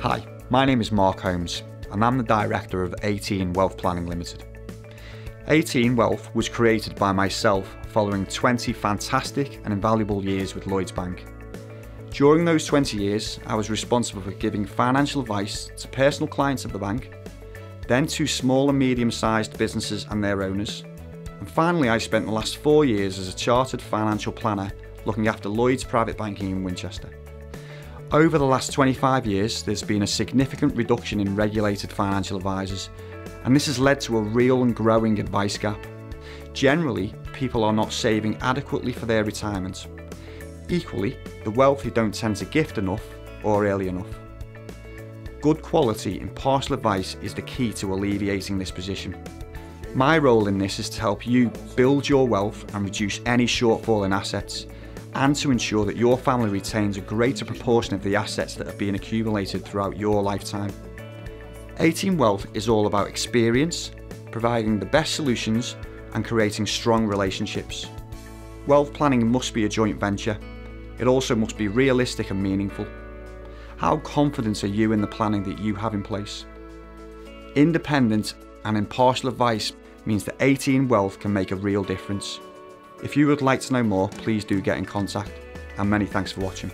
Hi, my name is Mark Holmes and I'm the director of 18 Wealth Planning Limited. 18 Wealth was created by myself following 20 fantastic and invaluable years with Lloyds Bank. During those 20 years, I was responsible for giving financial advice to personal clients of the bank, then to small and medium sized businesses and their owners, and finally, I spent the last four years as a chartered financial planner looking after Lloyds Private Banking in Winchester. Over the last 25 years, there's been a significant reduction in regulated financial advisors, and this has led to a real and growing advice gap. Generally, people are not saving adequately for their retirement. Equally, the wealthy don't tend to gift enough or early enough. Good quality, impartial advice is the key to alleviating this position. My role in this is to help you build your wealth and reduce any shortfall in assets and to ensure that your family retains a greater proportion of the assets that have been accumulated throughout your lifetime. 18 Wealth is all about experience, providing the best solutions and creating strong relationships. Wealth planning must be a joint venture. It also must be realistic and meaningful. How confident are you in the planning that you have in place? Independent and impartial advice means that 18 Wealth can make a real difference. If you would like to know more, please do get in contact. And many thanks for watching.